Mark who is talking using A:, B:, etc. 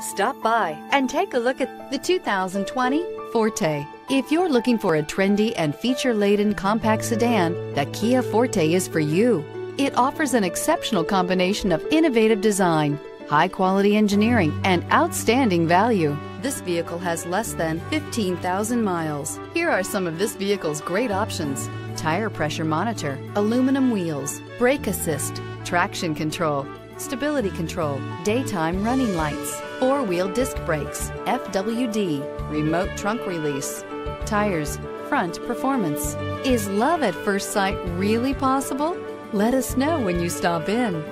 A: Stop by and take a look at the 2020 Forte. If you're looking for a trendy and feature-laden compact sedan, the Kia Forte is for you. It offers an exceptional combination of innovative design, high-quality engineering, and outstanding value. This vehicle has less than 15,000 miles. Here are some of this vehicle's great options. Tire pressure monitor, aluminum wheels, brake assist, traction control, stability control, daytime running lights, four-wheel disc brakes, FWD, remote trunk release, tires, front performance. Is love at first sight really possible? Let us know when you stop in.